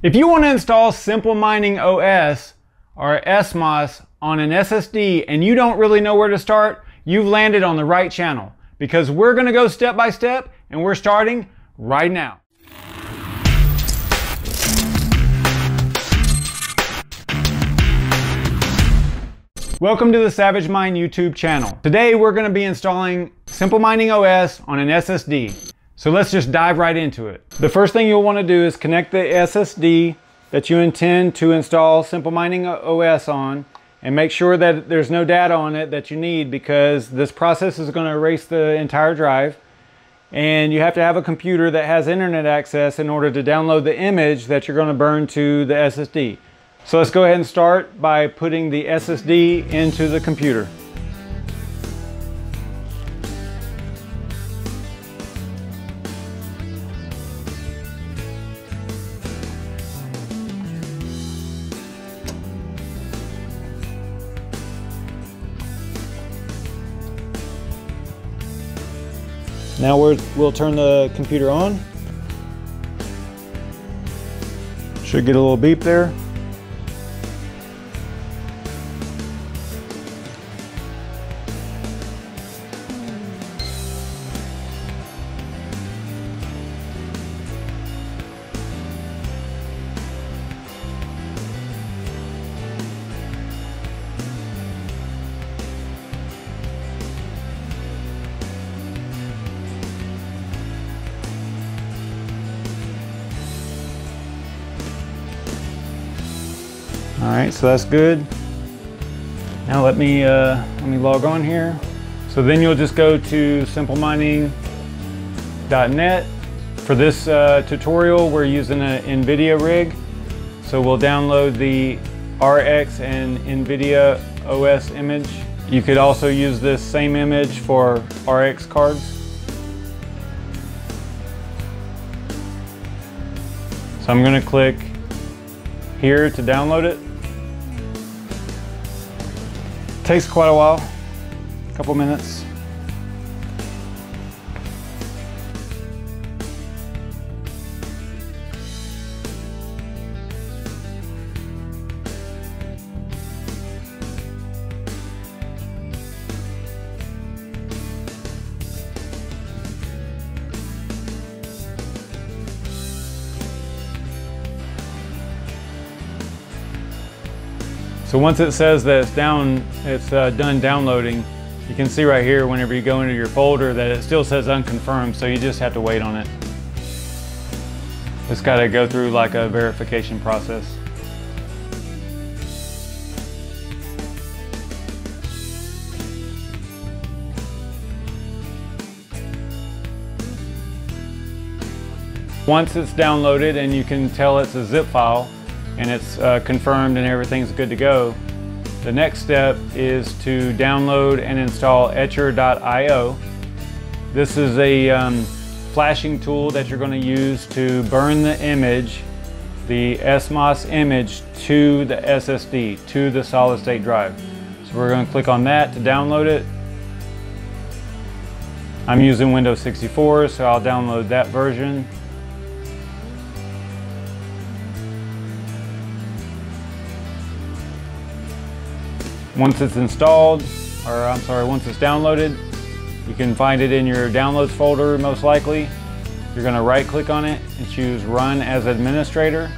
If you want to install Simple Mining OS or SMOS on an SSD and you don't really know where to start, you've landed on the right channel because we're going to go step by step and we're starting right now. Welcome to the Savage Mine YouTube channel. Today we're going to be installing Simple Mining OS on an SSD. So let's just dive right into it. The first thing you'll want to do is connect the SSD that you intend to install Simple Mining OS on and make sure that there's no data on it that you need because this process is going to erase the entire drive and you have to have a computer that has internet access in order to download the image that you're going to burn to the SSD. So let's go ahead and start by putting the SSD into the computer. Now we will turn the computer on. Should get a little beep there. Right, so that's good. Now let me uh, let me log on here. So then you'll just go to simplemining.net. For this uh, tutorial, we're using an NVIDIA rig. So we'll download the RX and NVIDIA OS image. You could also use this same image for RX cards. So I'm gonna click here to download it. Takes quite a while, a couple minutes. So once it says that it's down, it's uh, done downloading, you can see right here whenever you go into your folder that it still says unconfirmed, so you just have to wait on it. It's got to go through like a verification process. Once it's downloaded and you can tell it's a zip file, and it's uh, confirmed and everything's good to go, the next step is to download and install etcher.io. This is a um, flashing tool that you're going to use to burn the image, the SMOS image to the SSD, to the solid state drive. So we're going to click on that to download it. I'm using Windows 64, so I'll download that version. Once it's installed, or I'm sorry, once it's downloaded, you can find it in your downloads folder most likely. You're gonna right click on it and choose run as administrator.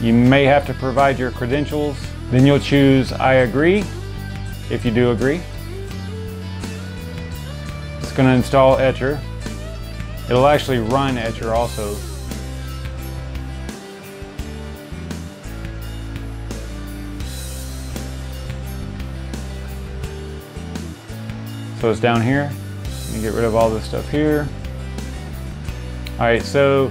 You may have to provide your credentials. Then you'll choose I agree, if you do agree. It's gonna install Etcher. It'll actually run Etcher also. It's down here. Let me get rid of all this stuff here. All right, so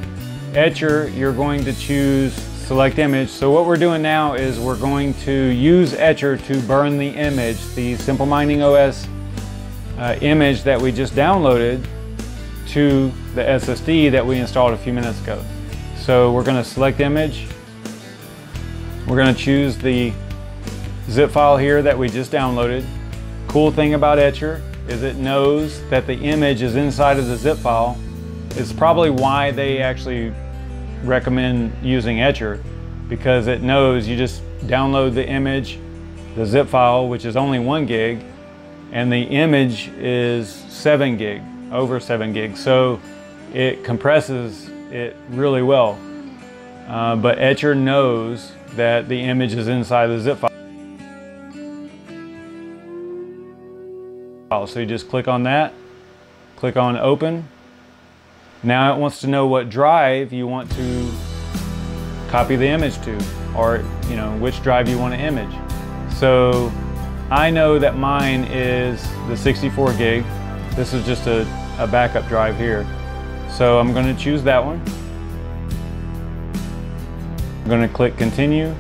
Etcher, you're going to choose select image. So what we're doing now is we're going to use Etcher to burn the image, the Simple Mining OS uh, image that we just downloaded to the SSD that we installed a few minutes ago. So we're going to select image. We're going to choose the zip file here that we just downloaded. Cool thing about Etcher is it knows that the image is inside of the zip file. It's probably why they actually recommend using Etcher because it knows you just download the image, the zip file, which is only one gig, and the image is seven gig, over seven gig. So it compresses it really well. Uh, but Etcher knows that the image is inside the zip file. Oh, so you just click on that, click on open. Now it wants to know what drive you want to copy the image to, or you know, which drive you want to image. So I know that mine is the 64 gig. This is just a, a backup drive here. So I'm going to choose that one. I'm going to click continue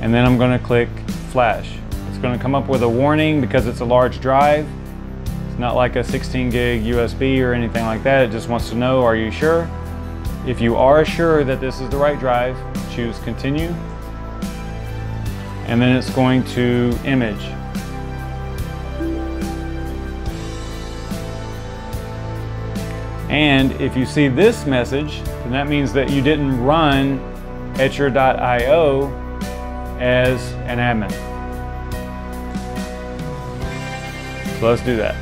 and then I'm going to click flash. It's going to come up with a warning because it's a large drive. It's not like a 16 gig USB or anything like that. It just wants to know, are you sure? If you are sure that this is the right drive, choose continue. And then it's going to image. And if you see this message, then that means that you didn't run etcher.io as an admin. So let's do that.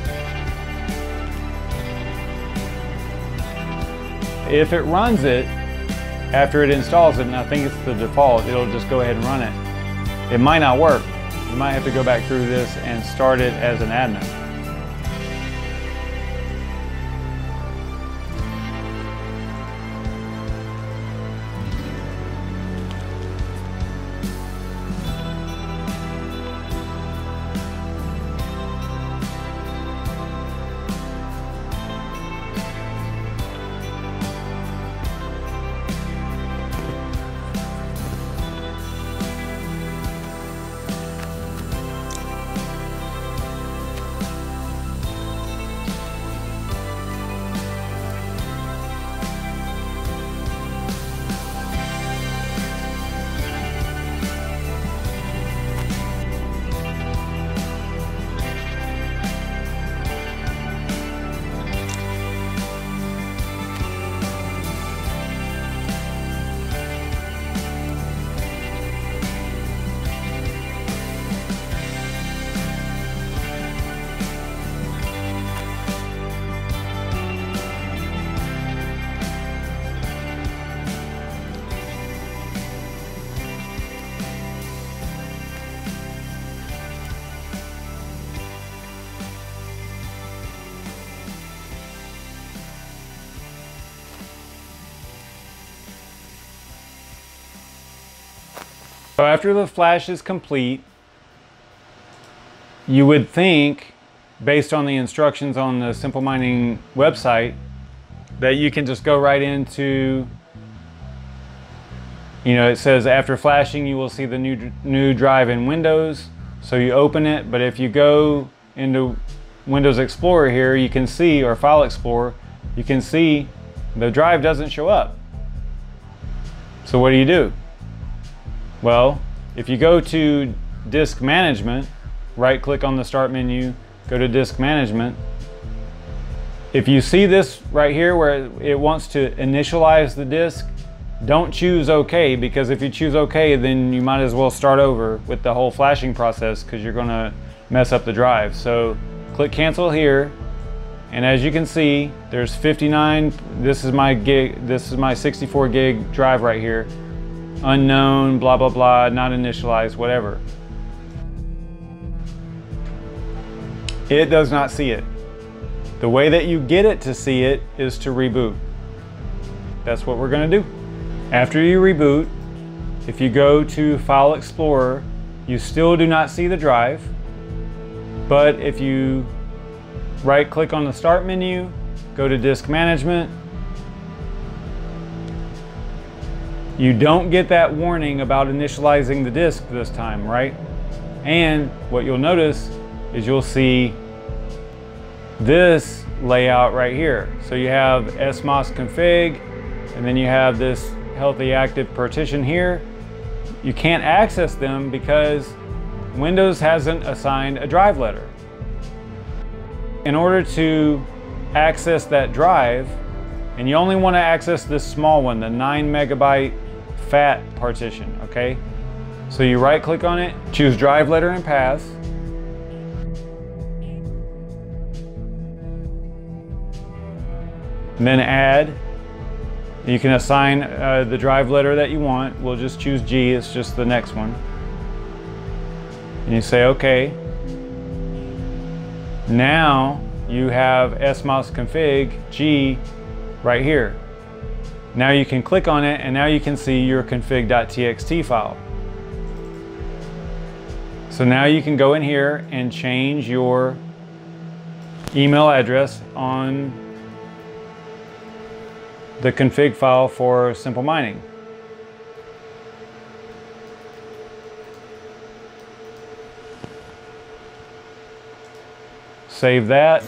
If it runs it after it installs it, and I think it's the default, it'll just go ahead and run it. It might not work. You might have to go back through this and start it as an admin. So after the flash is complete, you would think, based on the instructions on the Simple Mining website, that you can just go right into, you know, it says after flashing, you will see the new, new drive in Windows. So you open it, but if you go into Windows Explorer here, you can see, or File Explorer, you can see the drive doesn't show up. So what do you do? Well, if you go to disk management, right click on the start menu, go to disk management. If you see this right here where it wants to initialize the disk, don't choose OK because if you choose OK then you might as well start over with the whole flashing process because you're going to mess up the drive. So click cancel here and as you can see there's 59 this is my gig this is my 64 gig drive right here unknown, blah, blah, blah, not initialized, whatever. It does not see it. The way that you get it to see it is to reboot. That's what we're gonna do. After you reboot, if you go to File Explorer, you still do not see the drive, but if you right click on the Start menu, go to Disk Management, You don't get that warning about initializing the disk this time, right? And what you'll notice is you'll see this layout right here. So you have SMOS config, and then you have this healthy active partition here. You can't access them because Windows hasn't assigned a drive letter. In order to access that drive, And you only want to access this small one, the 9 megabyte FAT partition, okay? So you right click on it, choose drive letter and path. Then add. You can assign uh, the drive letter that you want. We'll just choose G, it's just the next one. And you say okay. Now you have SMOS config G right here. Now you can click on it and now you can see your config.txt file. So now you can go in here and change your email address on the config file for Simple Mining. Save that.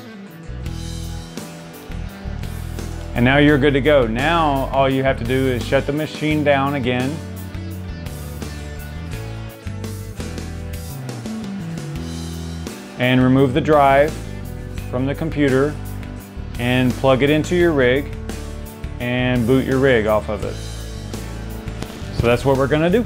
And now you're good to go. Now all you have to do is shut the machine down again. And remove the drive from the computer and plug it into your rig and boot your rig off of it. So that's what we're gonna do.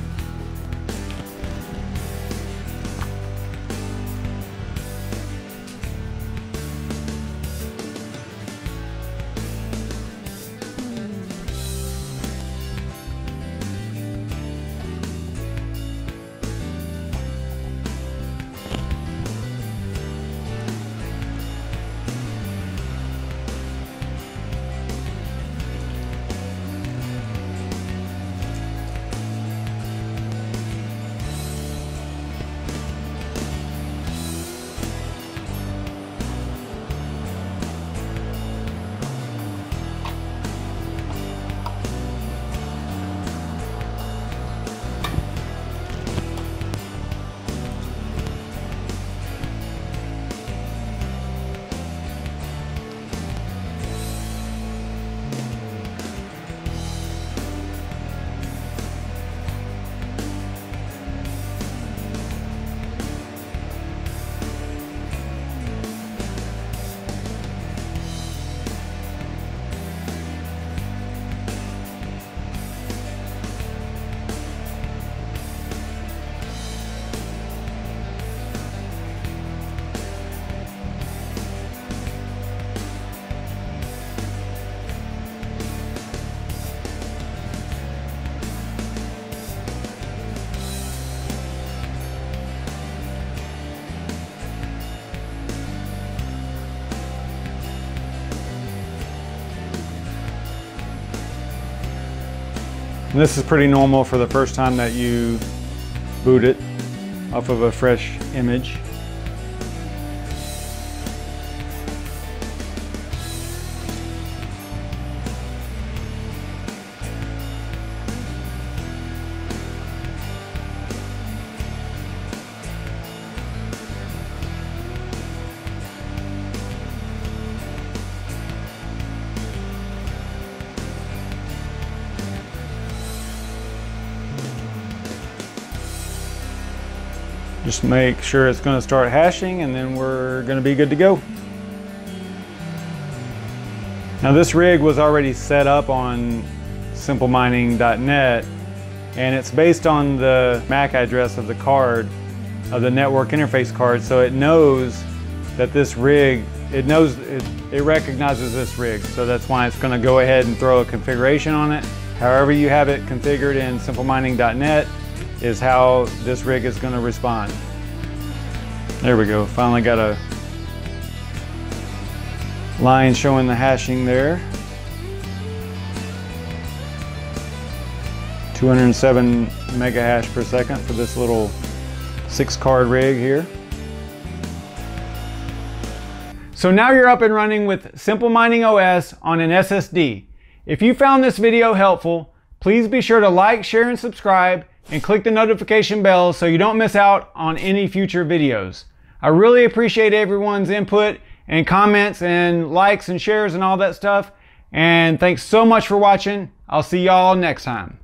And this is pretty normal for the first time that you boot it off of a fresh image. Just make sure it's going to start hashing and then we're going to be good to go. Now this rig was already set up on simplemining.net and it's based on the MAC address of the card, of the network interface card, so it knows that this rig, it knows, it, it recognizes this rig, so that's why it's going to go ahead and throw a configuration on it. However you have it configured in simplemining.net, is how this rig is going to respond. There we go, finally got a line showing the hashing there. 207 mega hash per second for this little six card rig here. So now you're up and running with Simple Mining OS on an SSD. If you found this video helpful, please be sure to like, share, and subscribe and click the notification bell so you don't miss out on any future videos. I really appreciate everyone's input and comments and likes and shares and all that stuff. And thanks so much for watching. I'll see y'all next time.